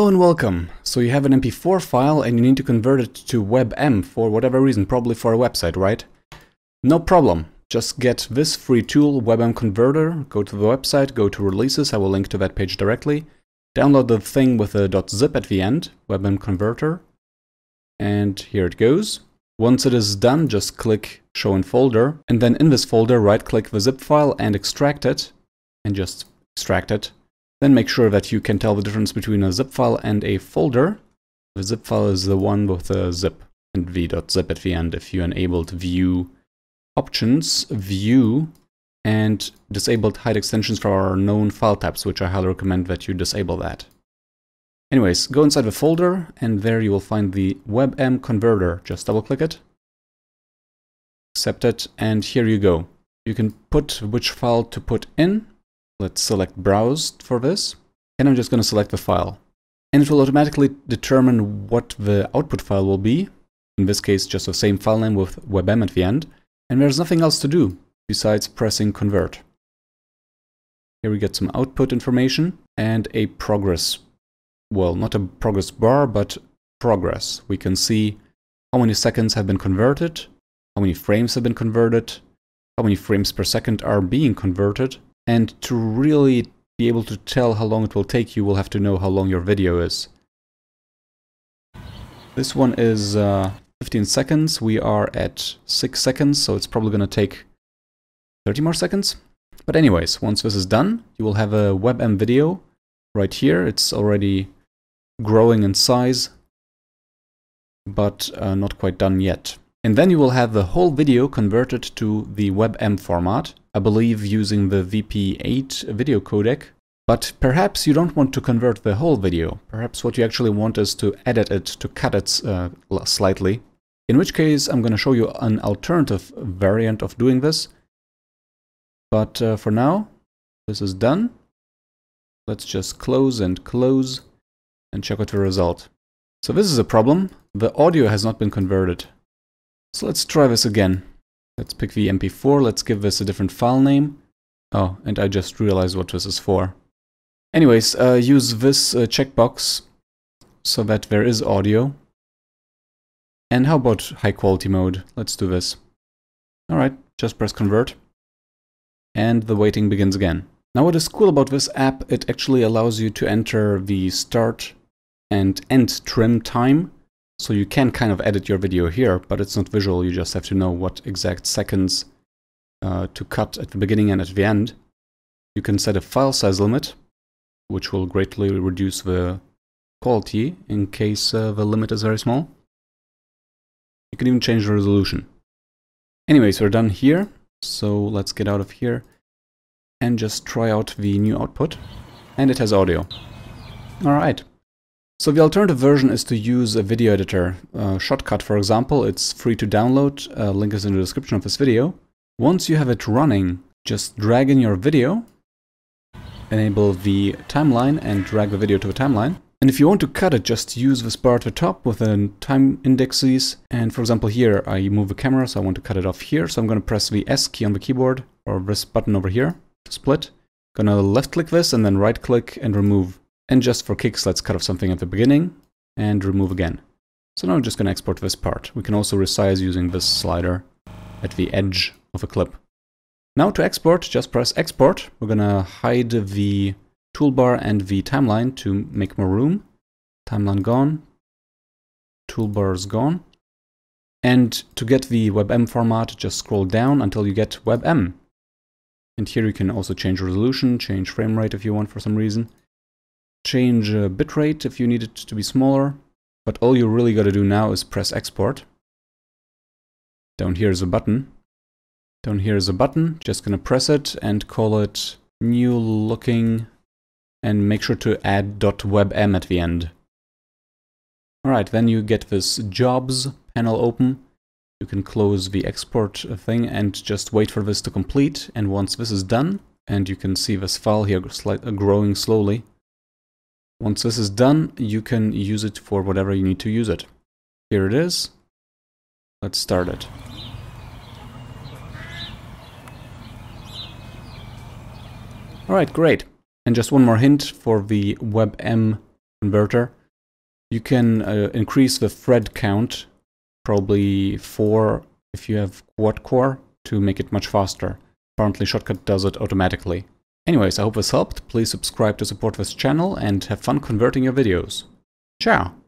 Hello and welcome. So you have an MP4 file and you need to convert it to WebM for whatever reason, probably for a website, right? No problem. Just get this free tool, WebM Converter, go to the website, go to releases, I will link to that page directly. Download the thing with a .zip at the end, WebM Converter. And here it goes. Once it is done, just click Show in Folder, and then in this folder, right-click the zip file and extract it, and just extract it. Then make sure that you can tell the difference between a zip file and a folder. The zip file is the one with a zip and v.zip at the end if you enabled view options, view, and disabled hide extensions for our known file types, which I highly recommend that you disable that. Anyways, go inside the folder, and there you will find the WebM converter. Just double click it, accept it, and here you go. You can put which file to put in, Let's select browse for this. And I'm just going to select the file. And it will automatically determine what the output file will be. In this case, just the same file name with webm at the end. And there's nothing else to do besides pressing convert. Here we get some output information and a progress. Well, not a progress bar, but progress. We can see how many seconds have been converted, how many frames have been converted, how many frames per second are being converted, and to really be able to tell how long it will take you, will have to know how long your video is. This one is uh, 15 seconds. We are at 6 seconds, so it's probably going to take 30 more seconds. But anyways, once this is done, you will have a WebM video right here. It's already growing in size, but uh, not quite done yet. And then you will have the whole video converted to the WebM format. I believe using the VP8 video codec. But perhaps you don't want to convert the whole video. Perhaps what you actually want is to edit it, to cut it uh, slightly. In which case, I'm going to show you an alternative variant of doing this. But uh, for now, this is done. Let's just close and close and check out the result. So this is a problem. The audio has not been converted. So let's try this again. Let's pick the MP4, let's give this a different file name. Oh, and I just realized what this is for. Anyways, uh, use this uh, checkbox so that there is audio. And how about high quality mode? Let's do this. Alright, just press convert. And the waiting begins again. Now what is cool about this app, it actually allows you to enter the start and end trim time so you can kind of edit your video here, but it's not visual. You just have to know what exact seconds uh, to cut at the beginning and at the end. You can set a file size limit, which will greatly reduce the quality in case uh, the limit is very small. You can even change the resolution. Anyways, we're done here. So let's get out of here and just try out the new output. And it has audio. Alright. So the alternative version is to use a video editor. Uh, Shotcut, for example, it's free to download. Uh, link is in the description of this video. Once you have it running, just drag in your video, enable the timeline and drag the video to the timeline. And if you want to cut it, just use this bar at the top with the time indexes. And for example, here I move the camera, so I want to cut it off here. So I'm going to press the S key on the keyboard, or this button over here, split. Gonna left click this and then right click and remove and just for kicks, let's cut off something at the beginning and remove again. So now I'm just going to export this part. We can also resize using this slider at the edge of a clip. Now to export, just press export. We're going to hide the toolbar and the timeline to make more room. Timeline gone. Toolbar is gone. And to get the WebM format, just scroll down until you get WebM. And here you can also change resolution, change frame rate if you want for some reason change uh, bitrate if you need it to be smaller, but all you really got to do now is press export. Down here is a button. Down here is a button, just gonna press it and call it new looking and make sure to add .webm at the end. Alright, then you get this jobs panel open. You can close the export thing and just wait for this to complete. And once this is done, and you can see this file here growing slowly, once this is done, you can use it for whatever you need to use it. Here it is. Let's start it. Alright, great. And just one more hint for the WebM converter. You can uh, increase the thread count, probably 4 if you have quad core, to make it much faster. Apparently Shotcut does it automatically. Anyways, I hope this helped. Please subscribe to support this channel and have fun converting your videos. Ciao!